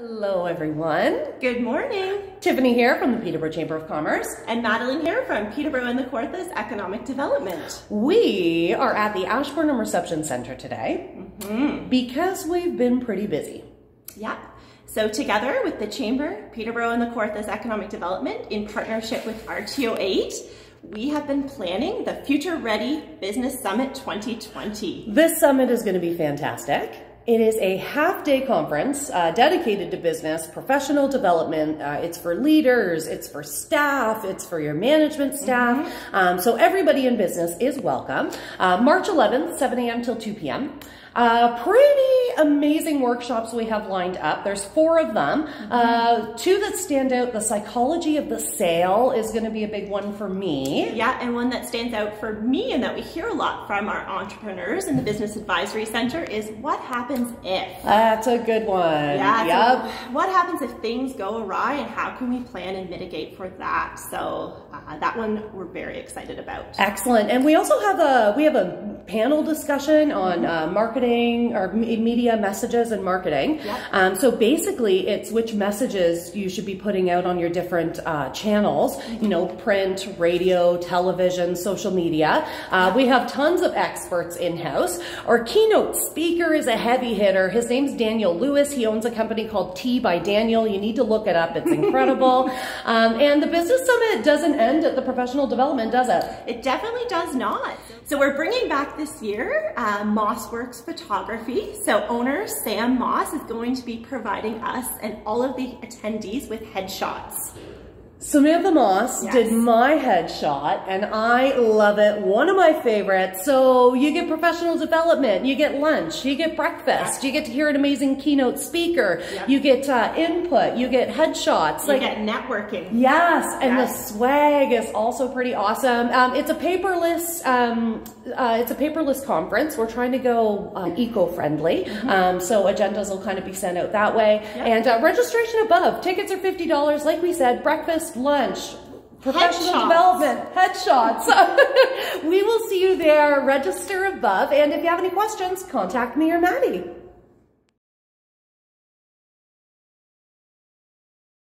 Hello, everyone. Good morning. Tiffany here from the Peterborough Chamber of Commerce. And Madeline here from Peterborough and the Kawarthas Economic Development. We are at the Ashburnham Reception Center today mm -hmm. because we've been pretty busy. Yeah. So together with the Chamber, Peterborough and the Kawarthas Economic Development in partnership with RTO8, we have been planning the Future Ready Business Summit 2020. This summit is going to be fantastic. It is a half-day conference uh, dedicated to business, professional development. Uh, it's for leaders, it's for staff, it's for your management staff. Mm -hmm. um, so everybody in business is welcome. Uh, March 11th, 7 a.m. till 2 p.m. Uh, pretty amazing workshops we have lined up. There's four of them. Mm-hmm. Uh, two that stand out. The psychology of the sale is going to be a big one for me. Yeah, and one that stands out for me and that we hear a lot from our entrepreneurs in the Business Advisory Center is what happens if. That's a good one. Yeah. Yep. So what happens if things go awry and how can we plan and mitigate for that? So uh, that one we're very excited about. Excellent. And we also have a we have a panel discussion on uh, marketing or media messages and marketing. Yep. Um, so basically, it's which messages you should be putting out on your different uh, channels. You know, print, radio, television, social media. Uh, we have tons of experts in house. Our keynote speaker is a heavy hitter. His name's Daniel Lewis. He owns a company called T by Daniel. You need to look it up. It's incredible. um, and the Business Summit doesn't end at the professional development, does it? It definitely does not. So we're bringing back this year uh, Mossworks Photography. So owner Sam Moss is going to be providing us and all of the attendees with headshots. Samantha Moss yes. did my headshot and I love it. One of my favorites. So you get professional development, you get lunch, you get breakfast, you get to hear an amazing keynote speaker, you get uh, input, you get headshots. You like, get networking. Yes, and yes. the swag is also pretty awesome. Um, it's a paperless, um, uh, it's a paperless conference. We're trying to go um, eco-friendly. Mm -hmm. um, so agendas will kind of be sent out that way. And uh, registration above. Tickets are $50. Like we said, breakfast lunch, professional headshots. development, headshots. we will see you there. Register above. And if you have any questions, contact me or Maddie.